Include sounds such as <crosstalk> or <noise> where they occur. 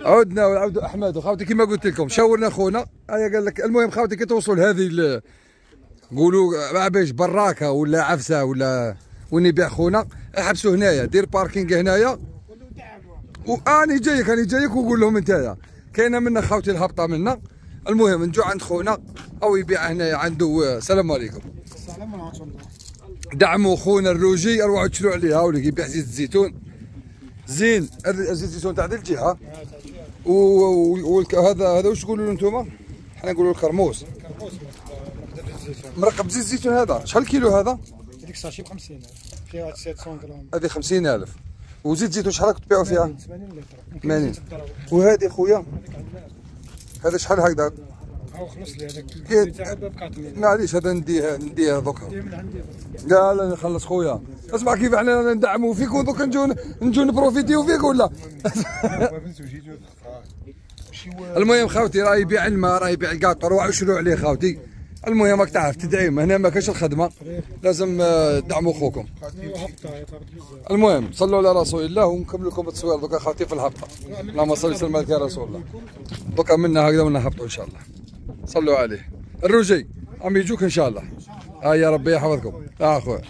عدنا ونعاودوا أحمد. وخاوتي كما قلت لكم شاورنا خونا. هيا قال لك المهم خاوتي كي توصل هذه نقولوا ما باش براكة ولا عفسة ولا وين يبيع خونا احبسوا هنايا دير parking هنايا. واني جايك اني جايك وقول لهم انتيا كاينة منا خاوتي الهبطة منا. المهم نجو عند خونا أو يبيع هنايا عنده السلام عليكم. السلام ورحمة الله. دعموا خونا الروجي اروحوا تشروا عليه. هاوليك يبيع زيت الزيتون. زين هذا زيت الزيتون تاع الجهة. وهذا هذا واش تقولوا له أنتم؟ حنا نقولوا الكرموس مرقب زيت الزيتون هذا. شحال كيلو هذا؟ هذيك ساشي ب 50 فيها واحد 700 غرام. هذه 50000 وزيت الزيتون شحال تبيعوا فيها؟ 80 لتر. 80 وهذه خويا؟ هذا شحال هكذا؟ هاو خلص لي هذاك. تاع ب 400 معليش هذا نديه نديه دوكا عندي لا لا نخلص خويا. اسمع كيف إحنا ندعموا فيك ودوك نجو نجو نبروفيتيو فيك ولا؟ <laughs> المهم خاوتي راه يبيع الماء راه يبيع القاطر روحوا شروا عليه خاوتي. المهم راك تعرف تدعيم هنا ما كاش الخدمة. لازم آه، تدعموا خوكم. يتهبط بزاف المهم صلوا على رسول الله ونكمل لكم التصوير. دوكا خاوتي في الهبطه اللهم صل وسلم على رسول الله. دوكا منا هكذا منا هبطوا إن شاء الله. صلوا عليه. الرجي عم يجوك إن شاء الله. ها يا ربي يحفظكم. آه اخويا